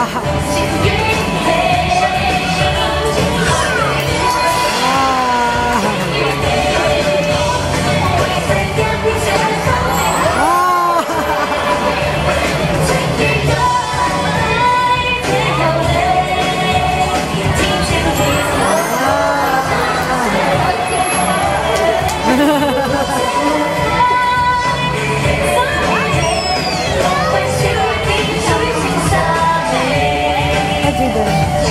我的 everywhere.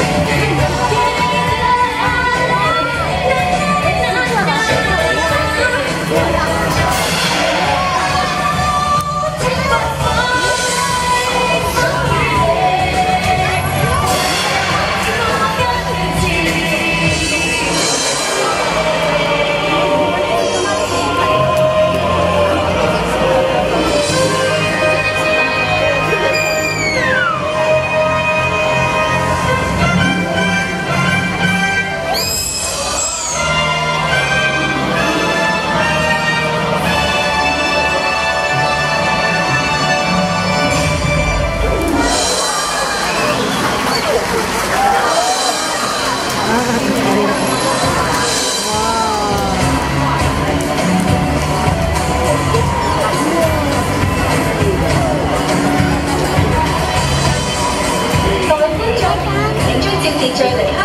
each other.